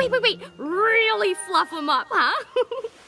wait, wait, wait. Really fluff them up, huh?